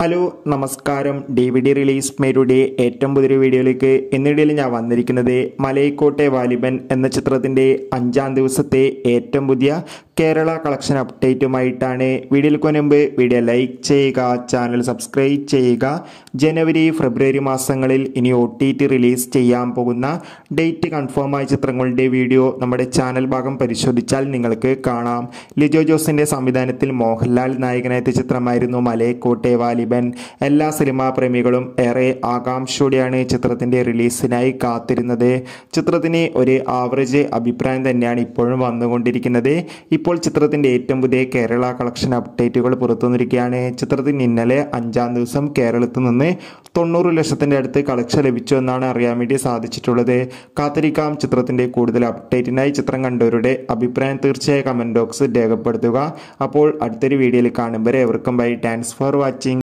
Hello നമസ്കാരം. D V D release മേരുടെ ഏറ്റവും പുതിയ വീഡിയോയിലേക്ക് എന്നിടയിൽ ഞാൻ വന്നിരിക്കുന്നത് മലയിക്കോട്ടെ വാലിബൻ എന്ന ചിത്രത്തിന്റെ അഞ്ചാം ദിവസത്തെ ഏറ്റവും പുതിയ കേരള കളക്ഷൻ അപ്ഡേറ്റുമായിട്ടാണ് വീഡിയോയിൽ കൊനുമ്പ് വീഡിയോ ലൈക്ക് ചെയ്യുക ചാനൽ സബ്സ്ക്രൈബ് ചെയ്യുക. ജനുവരി ഫെബ്രുവരി മാസങ്ങളിൽ ഇനി ഒ ടി ടി റിലീസ് ചെയ്യാൻ പോകുന്ന ഡേറ്റ് കൺഫേം ആയ ചിത്രങ്ങളുടെ വീഡിയോ നമ്മുടെ ചാനൽ ഭാഗം പരിശോധിച്ചാൽ നിങ്ങൾക്ക് കാണാം. ലിജോ ജോസിന്റെ സംവിധാനത്തിൽ മോഹൻലാൽ നായകനെത്തിയ ചിത്രമായിരുന്നു മലയക്കോട്ടെ വാലിബൻ. എല്ലാ സിനിമാ പ്രേമികളും ഏറെ ആകാംക്ഷയോടെയാണ് ചിത്രത്തിന്റെ റിലീസിനായി കാത്തിരുന്നത്. ചിത്രത്തിന് ഒരു ആവറേജ് അഭിപ്രായം തന്നെയാണ് ഇപ്പോഴും വന്നുകൊണ്ടിരിക്കുന്നത്. ഇപ്പോൾ ചിത്രത്തിന്റെ ഏറ്റവും പുതിയ കേരള കളക്ഷൻ അപ്ഡേറ്റുകൾ പുറത്തുവന്നിരിക്കുകയാണ്. ചിത്രത്തിന് ഇന്നലെ അഞ്ചാം ദിവസം കേരളത്തിൽ നിന്ന് തൊണ്ണൂറ് ലക്ഷത്തിന്റെ അടുത്ത് കളക്ഷൻ ലഭിച്ചു എന്നാണ് അറിയാൻ വേണ്ടി സാധിച്ചിട്ടുള്ളത്. കാത്തിരിക്കാം. ചിത്രത്തിന്റെ കൂടുതൽ അപ്ഡേറ്റിനായി ചിത്രം കണ്ടവരുടെ അഭിപ്രായം തീർച്ചയായും കമന്റ് ബോക്സ് രേഖപ്പെടുത്തുക. അപ്പോൾ അടുത്തൊരു വീഡിയോയിൽ കാണുമ്പോൾ എവർക്കും ബൈ. Thanks for watching